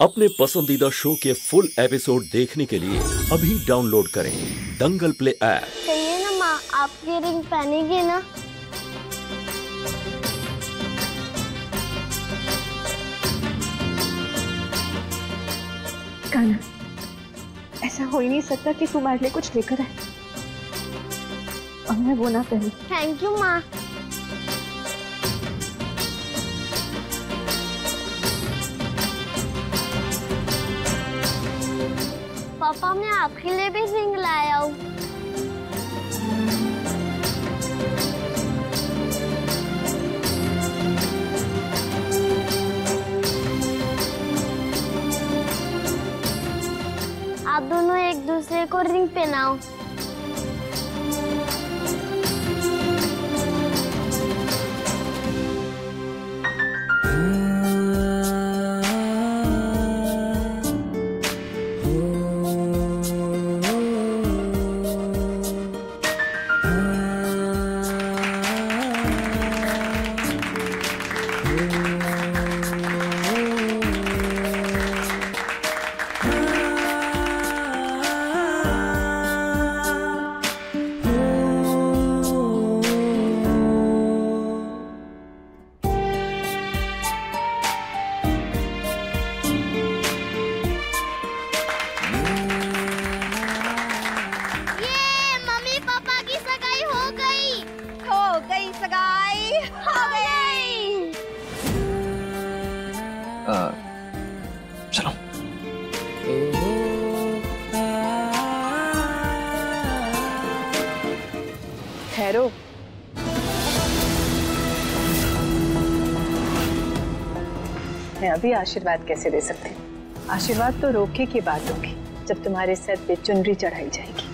अपने पसंदीदा शो के फुल एपिसोड देखने के लिए अभी डाउनलोड करें दंगल प्ले ऐप। कहिए ना माँ आपकी रिंग पहनेगी ना? काना ऐसा हो ही नहीं सकता कि तुम्हारे लिए कुछ लेकर आए। और मैं वो ना पहनूं। थैंक यू माँ। पापा मैं आपके लिए भी रिंग लाया हूँ। आप दोनों एक दूसरे को रिंग पहनाओ। मैं अभी आशीर्वाद कैसे दे सकती? हूँ आशीर्वाद तो रोके की बात होगी, जब तुम्हारे सर पे चुनरी चढ़ाई जाएगी।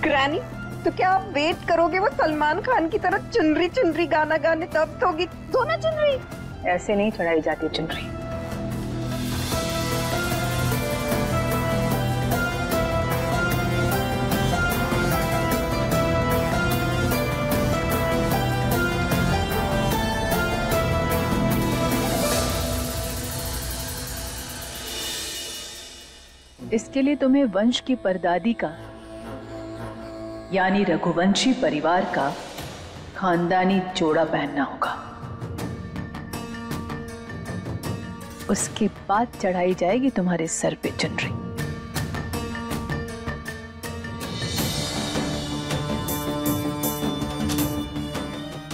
ग्रैनी तो क्या आप वेट करोगे? वो सलमान खान की तरह चुनरी चुनरी गाना गाने तब तो होगी। तो ना चुनरी। ऐसे नहीं चढ़ाई जाती चुनरी। इसके लिए तुम्हें वंश की परदादी का यानी रघुवंशी परिवार का खानदानी जोड़ा पहनना होगा। उसके बाद चढ़ाई जाएगी तुम्हारे सर पे चुनरी।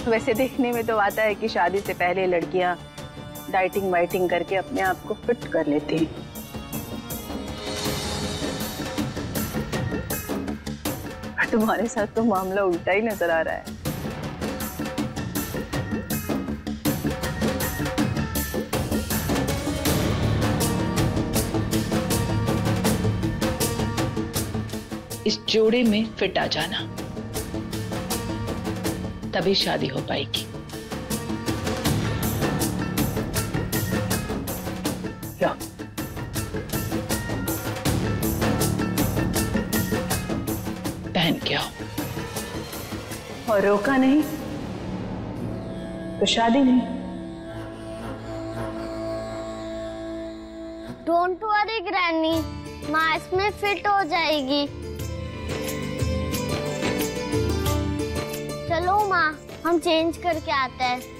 वैसे देखने में तो आता है कि शादी से पहले लड़कियाँ डाइटिंग वाइटिंग करके अपने आप को फिट कर लेती हैं। तुम्हारे साथ तो मामला उल्टा ही नज़र आ रहा है। इस जोड़े में फिट आ जाना। तभी शादी हो पाएगी। पहन के आओ। और रोका नहीं तो शादी नहीं। डोंट वरी ग्रैनी माँ इसमें फिट हो जाएगी। चलो माँ हम चेंज करके आते हैं।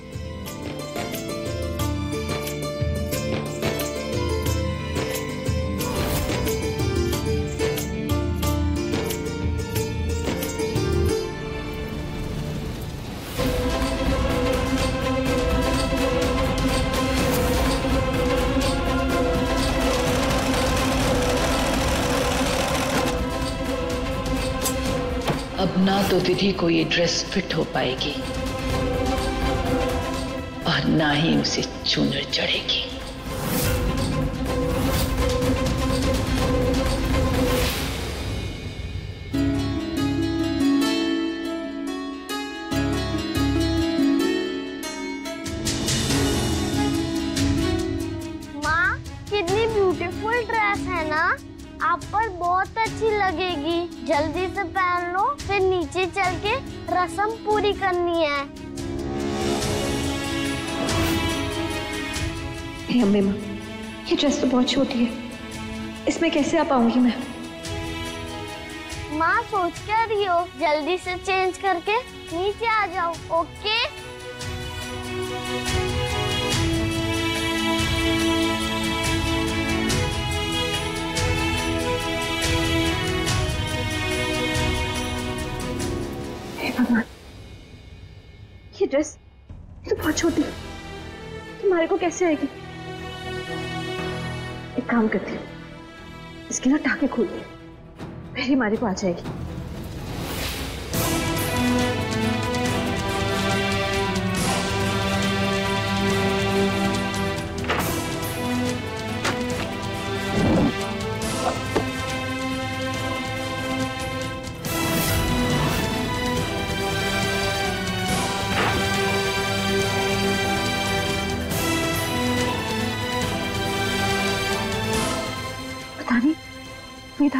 अब ना तो दीदी को ये ड्रेस फिट हो पाएगी और ना ही उसे चूनर चढ़ेगी। आप पर बहुत अच्छी लगेगी। जल्दी से पहन लो फिर नीचे चल के रस्म पूरी करनी है। अम्मी माँ ये ड्रेस तो बहुत छोटी है। इसमें कैसे आ पाऊँगी मैं? माँ सोच कर रही हो? जल्दी से चेंज करके नीचे आ जाओ ओके? okay? छोटी तुम्हारे को कैसे आएगी? एक काम करती हूँ। इसकी ना टाके खोल दी फिर ही हमारे को आ जाएगी।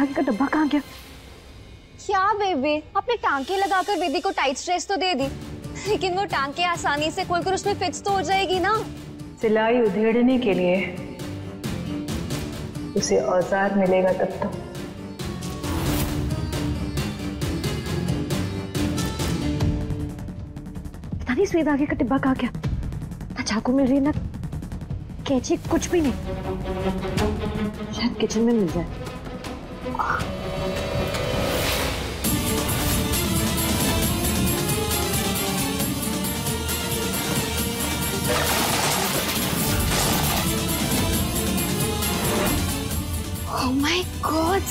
धागे का डब्बा कहाँ गया? क्या बेबी? आपने टांके लगाकर बेबी को टाइट स्ट्रेस तो दे दी। लेकिन वो टांके आसानी से खोलकर उसमें फिक्स तो हो जाएगी ना। सिलाई उधेड़ने के लिए उसे औज़ार मिलेगा तब तो। पता नहीं सुई धागे का डिब्बा कहा गया? ना चाकू मिल रही है ना कैची कुछ भी नहीं। शायद किचन में मिल जाए। Oh my god!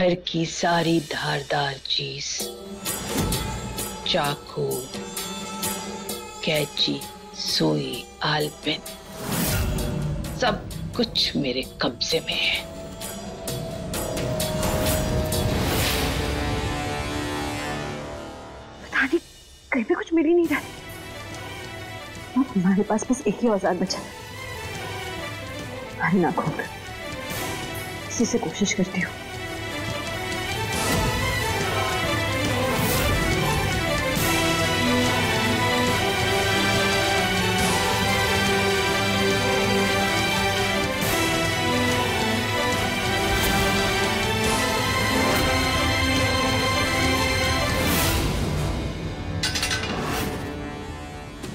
घर की सारी धारदार चीज़। चाकू, कैची, सुई, आलपिन, सब कुछ मेरे कब्जे में है। पता नहीं, कहीं पे कुछ मिल ही नहीं रहा हमारे पास बस एक ही औज़ार बचा है। हमारी नाखों पर इसी से कोशिश करती हूँ।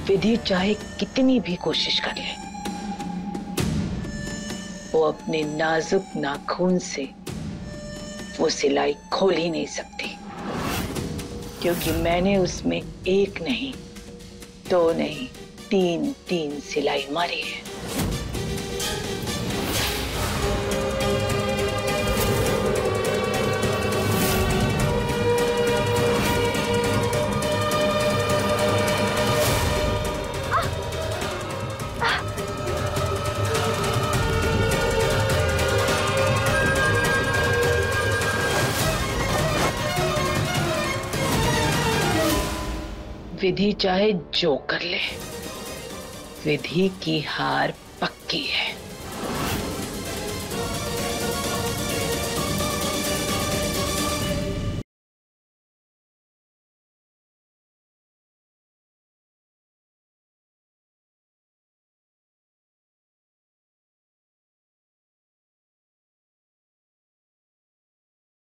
विधि चाहे कितनी भी कोशिश कर ले, वो अपने नाजुक नाखून से वो सिलाई खोल ही नहीं सकती। क्योंकि मैंने उसमें एक नहीं, दो नहीं, तीन तीन सिलाई मारी है। विधि चाहे जो कर ले। विधि की हार पक्की है।